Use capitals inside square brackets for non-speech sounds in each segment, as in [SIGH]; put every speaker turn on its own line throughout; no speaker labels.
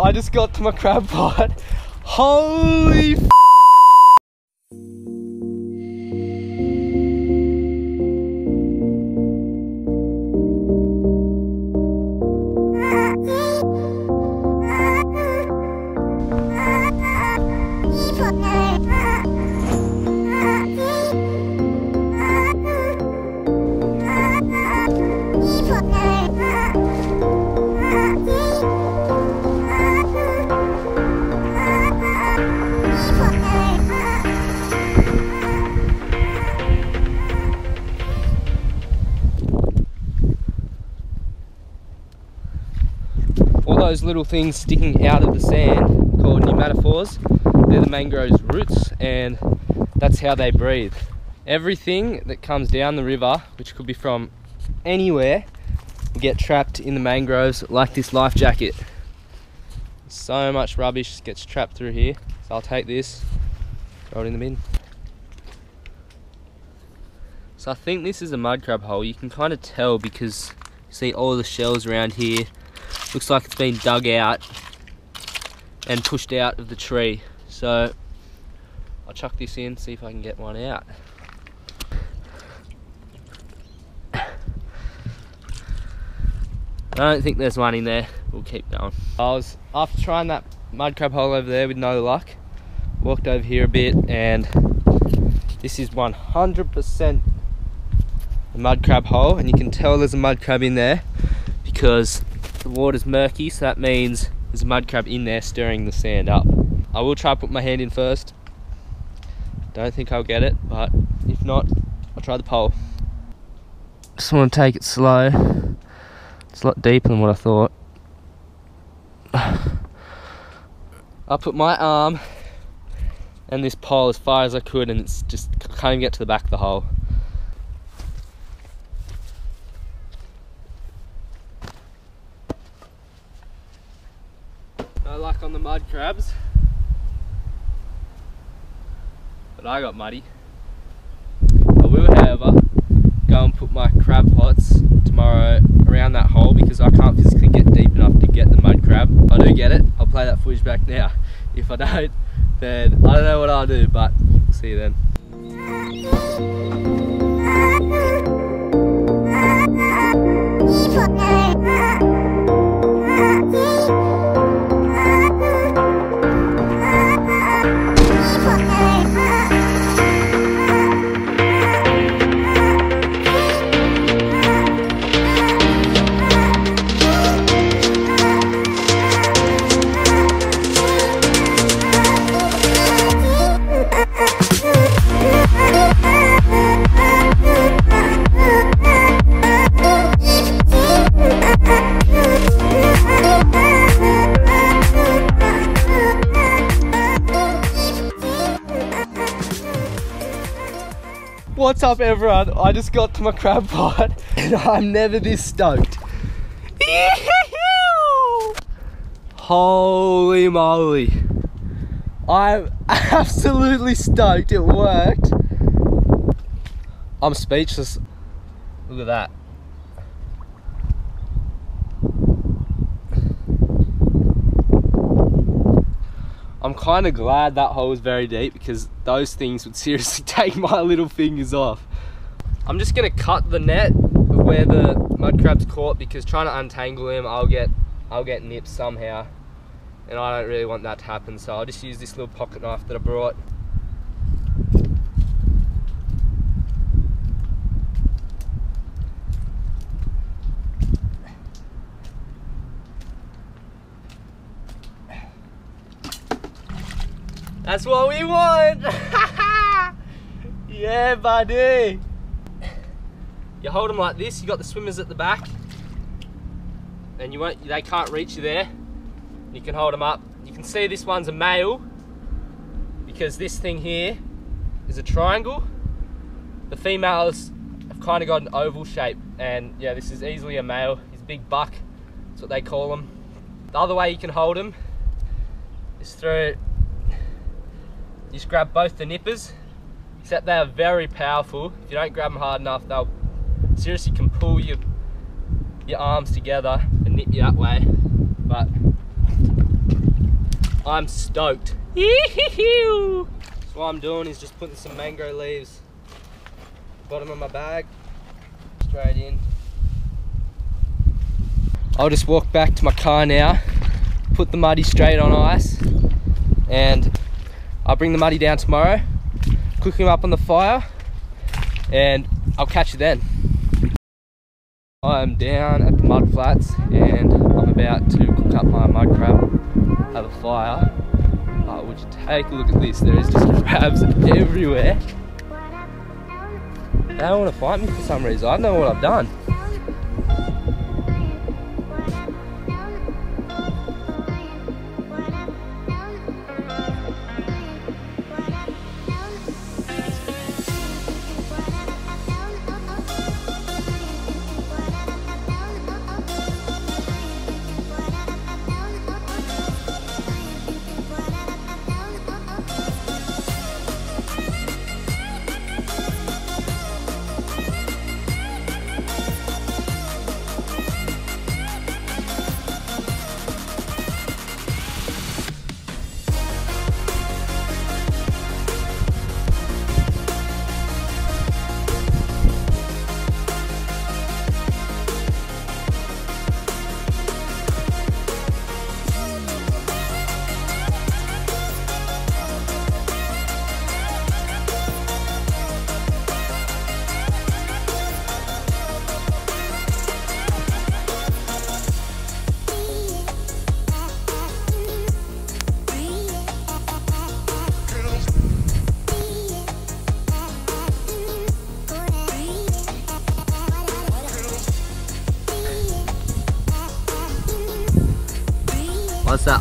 I just got to my crab pot. Holy little things sticking out of the sand called pneumatophores they're the mangrove's roots and that's how they breathe. Everything that comes down the river which could be from anywhere will get trapped in the mangroves like this life jacket. So much rubbish gets trapped through here. So i'll take this throw it in the bin. So i think this is a mud crab hole. You can kind of tell because you see all the shells around here looks like it's been dug out and pushed out of the tree. So I'll chuck this in, see if I can get one out. I don't think there's one in there. We'll keep going. I was, after trying that mud crab hole over there with no luck, walked over here a bit and this is 100% a mud crab hole and you can tell there's a mud crab in there because the water's murky, so that means there's a mud crab in there stirring the sand up. I will try to put my hand in first. Don't think I'll get it, but if not, I'll try the pole. Just want to take it slow. It's a lot deeper than what I thought. [SIGHS] I put my arm and this pole as far as I could and it's just can't even get to the back of the hole. Luck on the mud crabs. But I got muddy. I will, however, go and put my crab pots tomorrow around that hole because I can't physically get deep enough to get the mud crab. If I do get it, I'll play that footage back now. If I don't, then I don't know what I'll do, but see you then. What's up everyone? I just got to my crab pot [LAUGHS] and I'm never this stoked. [LAUGHS] Holy moly. I'm [LAUGHS] absolutely stoked it worked. I'm speechless. Look at that. I'm kind of glad that hole was very deep because those things would [LAUGHS] seriously take my little fingers off. I'm just gonna cut the net where the mud crab's caught because trying to untangle him, I'll get I'll get nipped somehow, and I don't really want that to happen. So I'll just use this little pocket knife that I brought. That's what we want! [LAUGHS] yeah, buddy! You hold them like this, you got the swimmers at the back, and you won't, they can't reach you there. You can hold them up. You can see this one's a male, because this thing here is a triangle. The females have kind of got an oval shape, and yeah, this is easily a male. He's a big buck, that's what they call them. The other way you can hold them is through just grab both the nippers, except they are very powerful. If you don't grab them hard enough, they'll seriously can pull your your arms together and nip you that way. But I'm stoked. so what I'm doing is just putting some mango leaves bottom of my bag straight in. I'll just walk back to my car now, put the muddy straight on ice, and I'll bring the muddy down tomorrow, cook him up on the fire, and I'll catch you then. I'm down at the mud flats and I'm about to cook up my mud crab, have a fire. Uh, would you take a look at this? There is just [LAUGHS] crabs everywhere. They don't want to fight me for some reason. I don't know what I've done.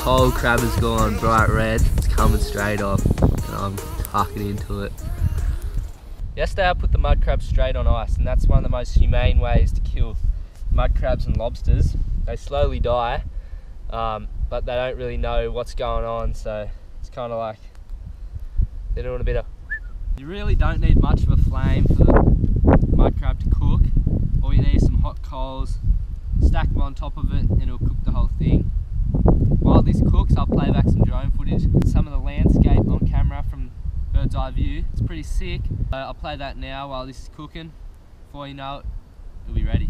Whole crab is gone bright red, it's coming straight off and I'm tucking into it. Yesterday I put the mud crab straight on ice and that's one of the most humane ways to kill mud crabs and lobsters. They slowly die, um, but they don't really know what's going on so it's kind of like they're doing a bit of... You really don't need much of a flame for the mud crab to cook. All you need is some hot coals, stack them on top of it and it'll cook the whole thing. While this cooks, I'll play back some drone footage, some of the landscape on camera from bird's eye view. It's pretty sick. Uh, I'll play that now while this is cooking. Before you know it, it'll be ready.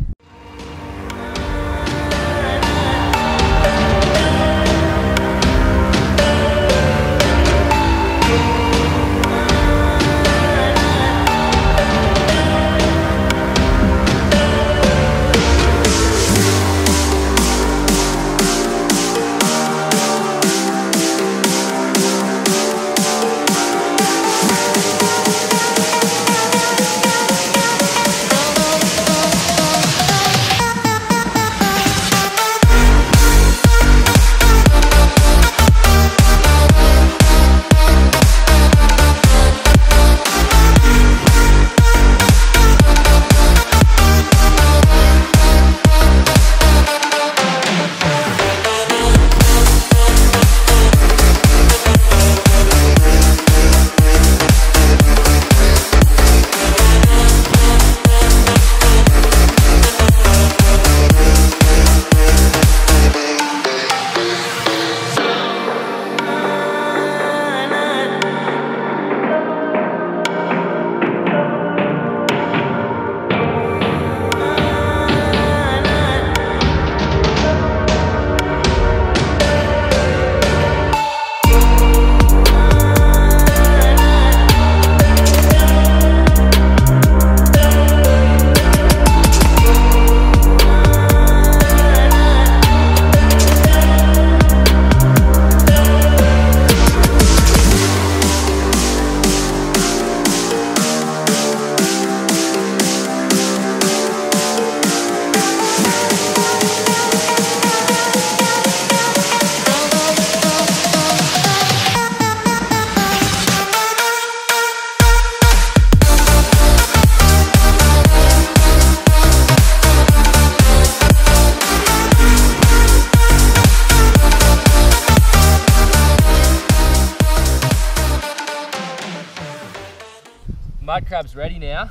Mud crab's ready now.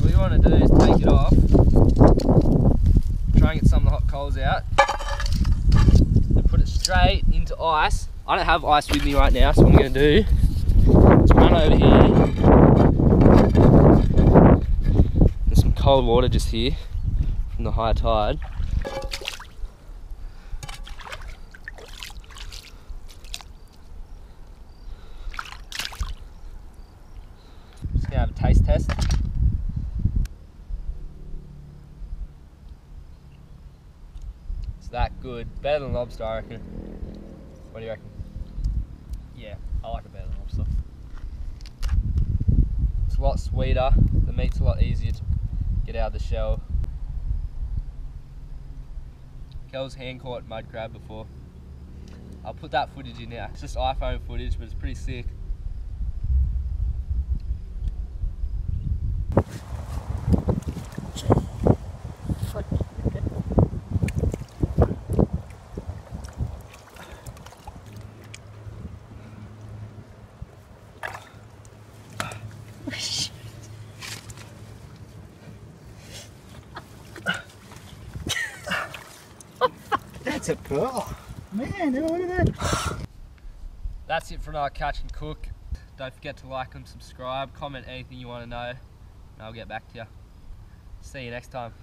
What you want to do is take it off, try and get some of the hot coals out, and put it straight into ice. I don't have ice with me right now, so what I'm gonna do is run over here. There's some cold water just here from the high tide. Just gonna have a taste test. It's that good. Better than lobster, I reckon. What do you reckon?
Yeah, I like it better than lobster.
It's a lot sweeter. The meat's a lot easier to get out of the shell. Kell's hand caught mud crab before. I'll put that footage in now. It's just iPhone footage, but it's pretty sick.
That's a pearl. Oh, man, look at that. [SIGHS]
That's it for another catch and cook. Don't forget to like and subscribe. Comment anything you want to know, and I'll get back to you. See you next time.